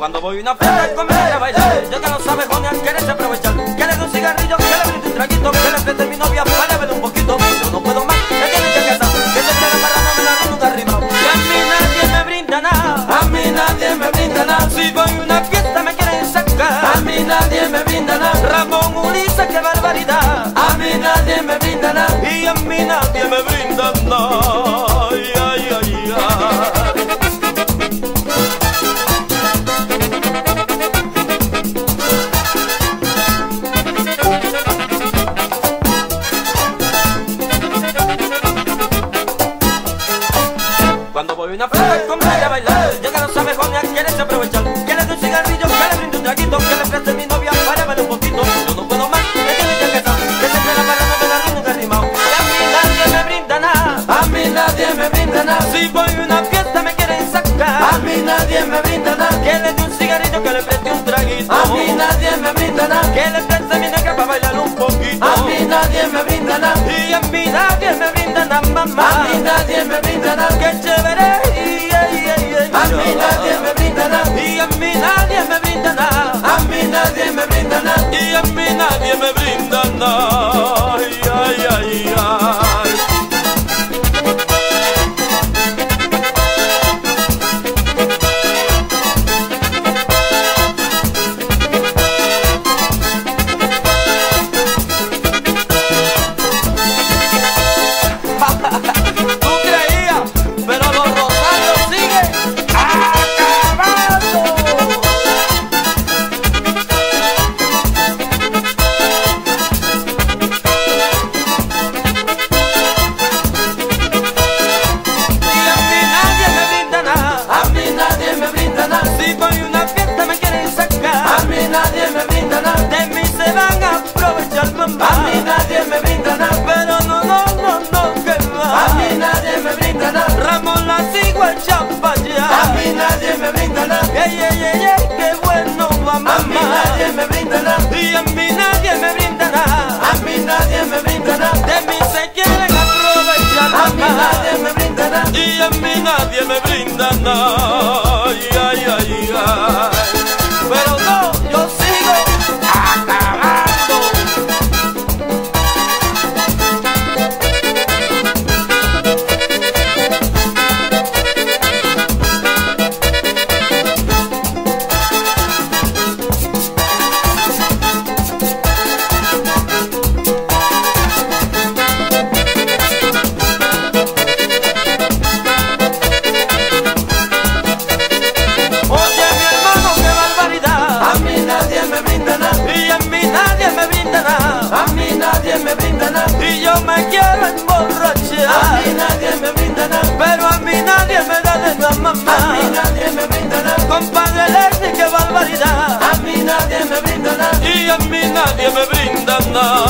Cuando voy a una fiesta comienza a bailar Yo que no sabe jonear, quieres aprovechar. Dé un cigarrillo, que le brinde un traguito Que le mi novia para beber un poquito. Yo no puedo más, me tiene que casar Que se quede para me la ruta arriba. Y a mí nadie me brinda nada A mí nadie me brinda nada. Si voy a una fiesta me quieren sacar. A mí nadie me brinda nada. Ramón Ulises, qué barbaridad. A mí nadie me brinda nada. Y a mí nadie me brinda nada nadie me brinda nada. Que le dé un cigarrillo, que le preste un traguito. A mí nadie me brinda nada. Que le preste mi negra para bailar un poquito. A mí nadie me brinda nada. Y a mí nadie me brinda nada, mamá. A mí nadie me brinda nada. Qué chévere. A mí nadie me brinda nada. Y a mí nadie me brinda nada. A mí nadie me brinda nada. Y a mí nadie me brinda nada love. love.